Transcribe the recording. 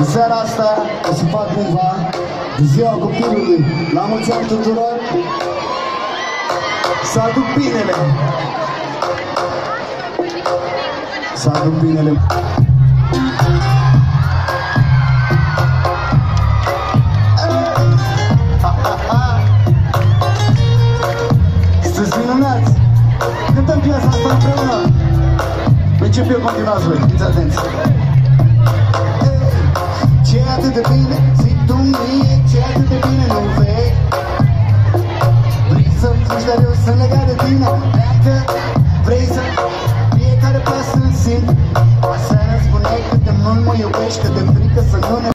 seara asta o să fac cumva de ziua copilului. La mulți ani tuturor! Să aduc binele! Să aduc binele! Sunteți minunați! Cântăm piesa asta împreună! Încep eu, continuați voi, fiți atenți! Ce atât de bine, zic tu mie, ce atât de bine nu vei. Vrei să fugi, dar eu sunt legat de tine. Dacă vrei să fiecare pas îl simt Aseară spuneai cât de mult mă iubești, cât de frică să nu ne